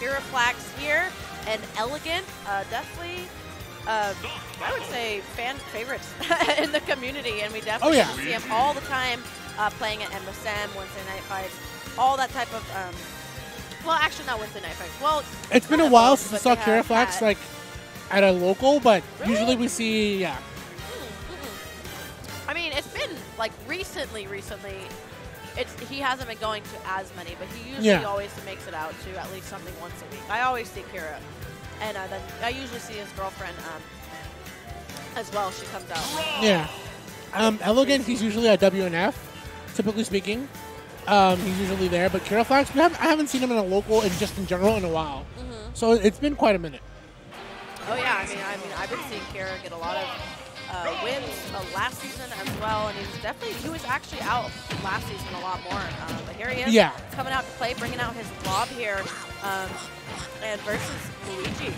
Kira Flax here and Elegant, uh, definitely, uh, I would say, fan favorites in the community, and we definitely Oh, yeah. see him all the time uh, playing at MSM, Wednesday Night Fights, all that type of. Um, well, actually, not Wednesday Night Fights. Well, It's been a while since I saw they Kira have Flax had- like at a local, but Really? usually we see yeah. I mean, it's been like recently, recently. It's he hasn't been going to as many, but he usually Yeah. always makes it out to at least something once a week. I always see Kira, and uh, then I usually see his girlfriend um, as well. She comes out. Yeah. Um, Elegant, he's usually at WNF, typically speaking. Um, he's usually there, but Kira Flax, we haven't, I haven't seen him in a local and just in general in a while. Mm-hmm. So it's been quite a minute. Oh yeah, I mean, I mean, I've been seeing Kira get a lot of uh, wins uh, last season as well, and he's definitely he was actually out last season a lot more. Uh, but here he is, Yeah. coming out to play, bringing out his Rob here, um, and versus Luigi.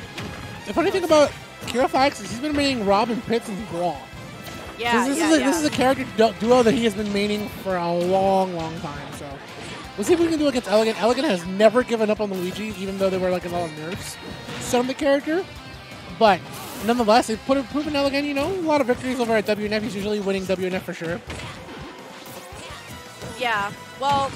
The funny thing about Kira Flax is he's been maining Robin and Pitts and Brawl. Yeah, this, yeah, is a, yeah. this is a character du- duo that he has been maining for a long, long time. So we'll see if we can do it against Elegant. Elegant has never given up on Luigi, even though they were like a lot of nerfs set on the character. But nonetheless, they've put proven Elegant, you know, a lot of victories over at WNF. He's usually winning WNF for sure. Yeah. Well,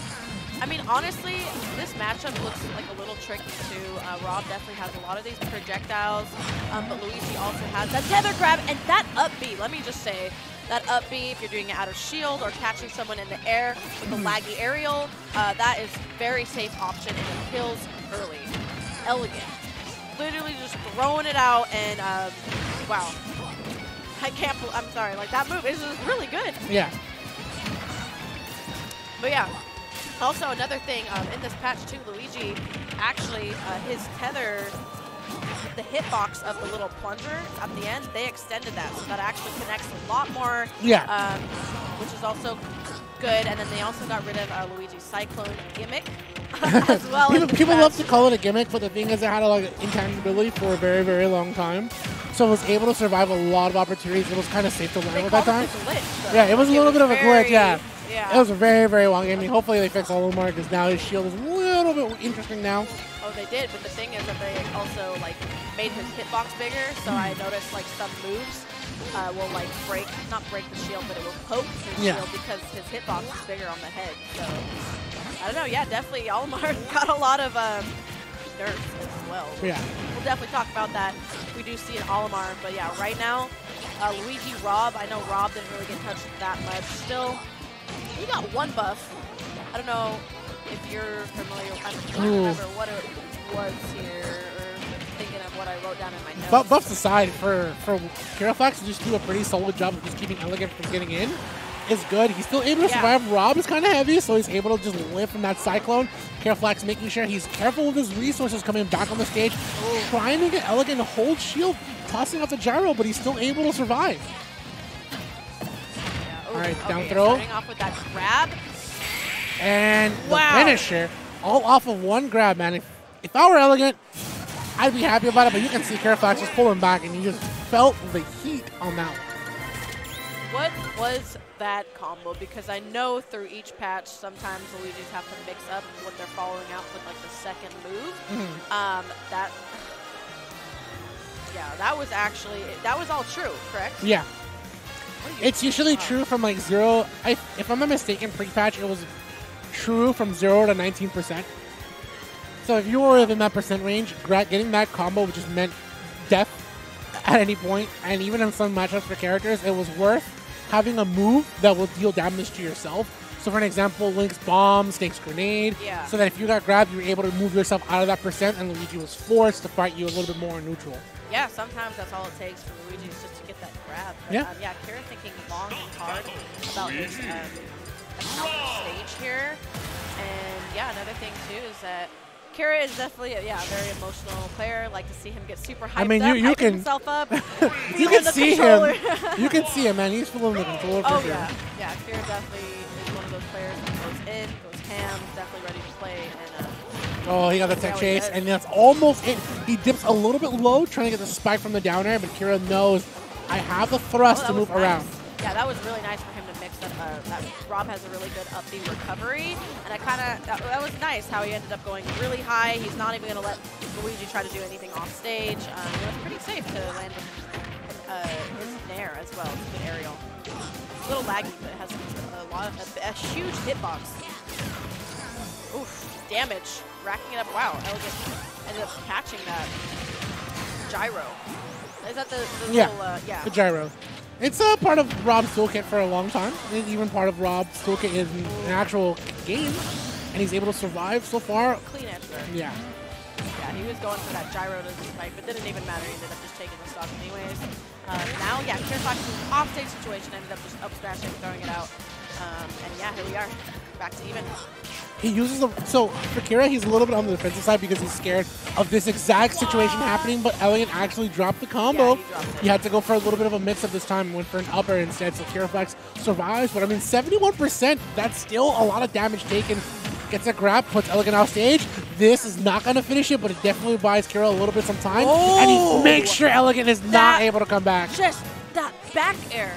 I mean, honestly, this matchup looks like a little tricky too. Uh, Rob definitely has a lot of these projectiles, um, but Luigi also has that tether grab and that up B. Let me just say, that up B, if you're doing it out of shield or catching someone in the air with a laggy aerial, uh, that is very safe option and it kills early. Elegant. Literally just throwing it out and, um, wow. I can't, I'm sorry, like that move is really good. Yeah. But yeah, also another thing um, in this patch too, Luigi actually uh, his tether, the hitbox of the little plunger at the end, they extended that so that actually connects a lot more. Yeah. Um, which is also good. And then they also got rid of our Luigi Cyclone gimmick as well. people people love to call it a gimmick, but the thing is, it had a lot of intangibility for a very, very long time. So it was able to survive a lot of opportunities. It was kind of safe to land with that time. it glitch. though. Yeah, it was a little bit of a glitch, yeah. Yeah. It was a very, very long game. I mean, hopefully they fix all of them because now his shield is a little bit interesting now. Oh, they did, but the thing is that they also like made his hitbox bigger. So I noticed like some moves uh, will like break, not break the shield, but it will poke his Yeah. shield because his hitbox is bigger on the head. So I don't know. Yeah, definitely Olimar got a lot of um, nerfs as well. Yeah. We'll definitely talk about that. We do see an Olimar, but yeah, right now, uh, Luigi, Rob. I know Rob didn't really get touched that much. Still, he got one buff. I don't know if you're familiar. To Ooh. remember what it was here, I wrote down in my notes. But buffs aside, for for Kiraflax to just do a pretty solid job of just keeping Elegant from getting in is good. He's still able to Yeah. survive. Rob is kind of heavy, so he's able to just live from that Cyclone. Kiraflax making sure he's careful with his resources coming back on the stage, trying to get Elegant to hold shield, tossing out the gyro, but he's still able to survive. Yeah, ooh, All right, down throw. Starting off with that grab. And the finisher, all off of one grab, man. If, if I were Elegant, I'd be happy about it, but you can see Kiraflax just pulling back, and you just felt the heat on that one. What was that combo? Because I know through each patch, sometimes Luigi's have to mix up what they're following out with like the second move. Mhm. Um, that, yeah, that was actually that was all true, correct? Yeah. What do you It's usually Oh. true from like zero. I, if I'm not mistaken, pre-patch it was true from zero to 19 percent. So if you were within that percent range, getting that combo just meant death at any. And even in some matchups for characters, it was worth having a move that will deal damage to yourself. So for an example, Link's bomb, Snake's grenade. Yeah. So that if you got grabbed, you were able to move yourself out of that percent, and Luigi was forced to fight you a little bit more neutral. Yeah, sometimes that's all it takes for Luigi is just to get that grab. But, Yeah. Um, yeah, Kira thinking long and hard about his um, stage here. And yeah, another thing too is that Kira is definitely a, yeah, a very emotional player. Like to see him get super hyped I mean, up, you- hyping can- himself up. You can see controller. him. You can see him, man. He's feeling the controller for oh sure. yeah, yeah. Kira definitely is one of those players that goes in, goes ham, definitely ready to play. And uh, Oh, he got the tech chase, and that's almost it. He dips a little bit low, trying to get the spike from the down air, but Kira knows I have the oh, thrust that to move nice. around. Yeah, that was really nice for him to that, uh, that Rob has a really good up B recovery, and I kind of that, that, was nice how he ended up going really high. He's not even going to let Luigi try to do anything off stage. Um, it was pretty safe to land uh, his nair as well. It's a good aerial. a little laggy, but it has a lot of a, a huge hitbox. Oof, damage, racking it up. Wow, Elegant ended up catching that gyro. Is that the, the yeah. little, uh, yeah. The gyro. It's a part of Rob's toolkit for a long time. It's even part of Rob's toolkit in an actual game, and he's able to survive so far. Clean answer. Yeah. Yeah, he was going for that gyro to spike, but didn't even matter. He ended up just taking the stock anyways. Uh, now, yeah, Kiraflax is in an off-stage situation, ended up just up smashing, throwing it out. Um, and yeah, here we are, back to even. He uses the so for Kira, he's a little bit on the defensive side because he's scared of this exact situation happening. But Elegant actually dropped the combo. Yeah, he, he, had to go for a little bit of a mix-up this time and went for an upper instead. So Kira Flax survives. But I mean, 71%. That's still a lot of damage taken. Gets a grab, puts Elegant off stage. This is not going to finish it, but it definitely buys Kira a little bit some time. Oh, and he oh! makes sure Elegant is not able to come back. Just that back air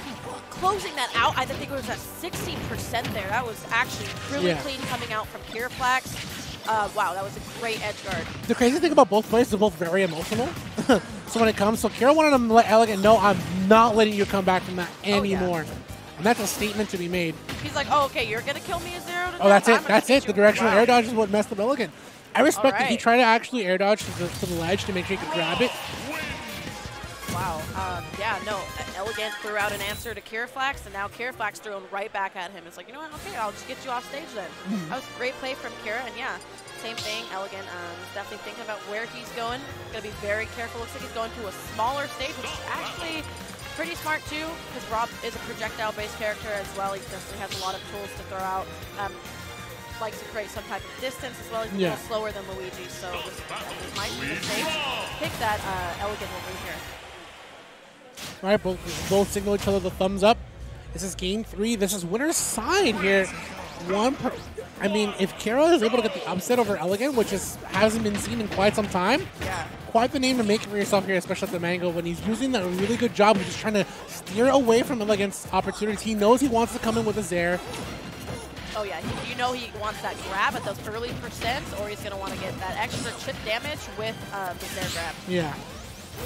closing that out. I think it was at 60% there. That was actually really yeah. clean coming out from Kiraflax. Uh, wow, that was a great edge guard. The crazy thing about both players, they're both very emotional. so when it comes, so Kira wanted to let Elegant know, I'm not letting you come back from that anymore. Oh, yeah. And that's a statement to be made. He's like, oh, okay, you're going to kill me a Oh, that's it. That's it. The directional wow. air dodge is what messed up Elegant. I respect right. that he tried to actually air dodge to the, to the ledge to make sure he could grab it. Wow. Um, yeah, no. Elegant threw out an answer to Kiraflax, and now Kiraflax threw him right back at him. It's like, you know what? Okay, I'll just get you off stage then. Mm -hmm. That was a great play from Kira, and yeah, same thing. Elegant um, definitely thinking about where he's going. Going to be very careful. Looks like he's going to a smaller stage, which is actually pretty smart too, because Rob is a projectile-based character as well. He definitely has a lot of tools to throw out. Um, likes to create some type of distance as well. He's yeah. a little slower than Luigi, so this might be a mistake. Pick that uh, Elegant over here. All right, both, both signal each other the thumbs up. This is game three. This is winner's side here. One, per, I mean, if Kira is able to get the upset over Elegant, which is hasn't been seen in quite some time, yeah. quite the name to make for yourself here, especially at the Mang0, when he's using that really good job of just trying to steer away from Elegant's opportunities. He knows he wants to come in with a Zair. Oh yeah, he, you know he wants that grab at those early percents, or he's going to want to get that extra chip damage with uh, the Zair grab. Yeah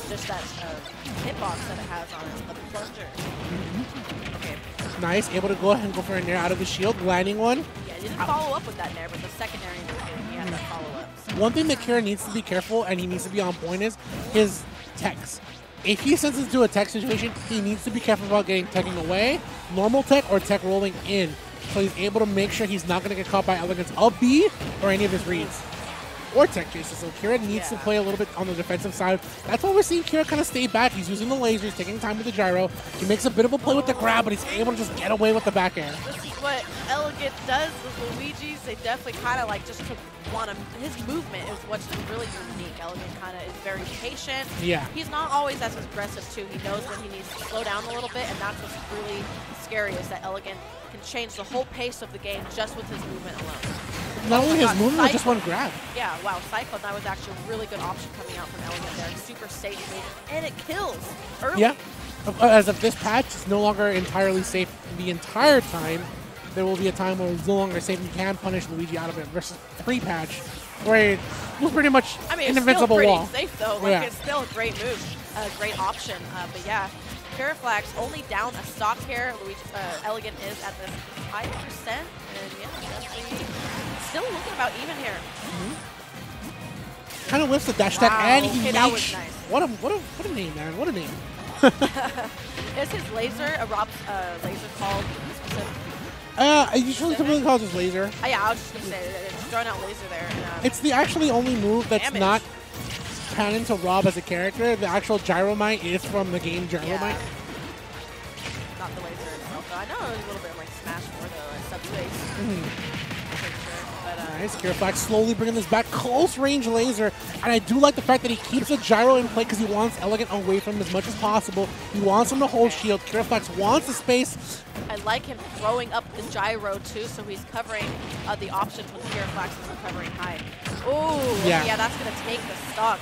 just that uh, hitbox that it has on it, the plunger. Okay. Nice, able to go ahead and go for a nair out of the shield, landing one. Yeah, he didn't follow up with that nair, but the secondary he had that follow up. So. One thing that Kira needs to be careful and he needs to be on point is his techs. If he senses to a tech situation, he needs to be careful about getting teching away, normal tech, or tech rolling in. So he's able to make sure he's not going to get caught by Elegance up B or any of his reads or tech chases. So Kira needs yeah. to play a little bit on the defensive side. That's why we're seeing Kira kind of stay back. He's using the lasers, taking time with the gyro. He makes a bit of a play with the grab, but he's able to just get away with the back air. This is what Elegant does with Luigi's. They definitely kind of like just want him. His movement is what's really unique. Elegant kind of is very patient. Yeah. He's not always as aggressive too. He knows when he needs to slow down a little bit, and that's what's really scary is that Elegant can change the whole pace of the game just with his movement alone. Not only his movement, but just one grab. Yeah, wow, Cyclone, that was actually a really good option coming out from Elegant there. Super safe and it kills early. Yeah. As of this patch, it's no longer entirely safe the entire time. There will be a time where it's no longer safe you can punish Luigi out of it versus pre-patch, where it was pretty much I mean, an invincible still wall. safe though. Like, yeah. it's still a great move, a great option. Uh, but yeah, Kiraflax only down a stock here. Luigi uh, Elegant is at this 5%, and yeah, definitely still looking about even here. Mm -hmm. Kind of whiffs the dash attack, wow. and he okay, that was nice. What a what a what a name, man! What a name. is his laser a Rob's uh, laser called Uh, I usually typically calls his laser. Uh, yeah, I was just gonna say it's throwing out laser there. And, uh, it's the actually only move that's damage. not canon to Rob as a character. The actual Gyromite is from the game Gyromite. Yeah. Not the laser itself, though. I know it was a little bit like Smash 4 though, like subspace. Mm -hmm. Nice. Kiraflax slowly bringing this back. Close range laser. And I do like the fact that he keeps a gyro in play because he wants Elegant away from him as much as possible. He wants him to hold shield. Kiraflax wants the space. I like him throwing up the gyro too, so he's covering uh, the options with Kiraflax is recovering high. Oh, yeah. yeah, that's going to take the stock.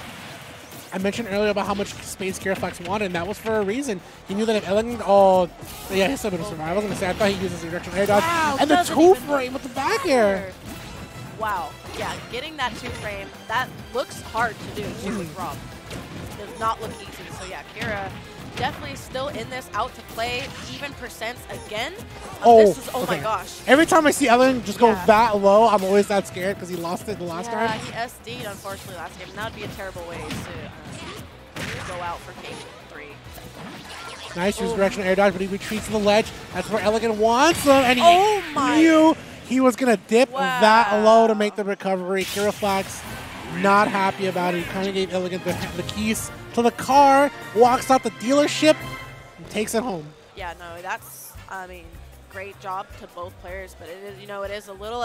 I mentioned earlier about how much space Kiraflax wanted, and that was for a reason. He knew that if Elegant, oh, yeah, he's still going to survive. I was going to say, I thought he used his direction air dodge. Wow, and the two frame with the back air. Wow. Yeah, getting that two frame, that looks hard to do too with. Rob. Does not look easy. So yeah, Kira definitely still in this out to play even percents again. Um, Oh, this is, oh my gosh. Every time I see Elegant just go Yeah. that low, I'm always that scared because he lost it the last yeah, time. he SD'd unfortunately last game. and That would be a terrible way to uh, go out for game three. Nice use Oh. direction air dodge, but he retreats to the ledge. That's where Elegant wants him, and he Oh my- knew he was going to dip that low to make the recovery. Kiraflax not happy about it. He kind of gave Elegant the, the keys to the car, walks out the dealership, and takes it home. Yeah, no, that's, I mean, great job to both players, but it is, you know, it is a little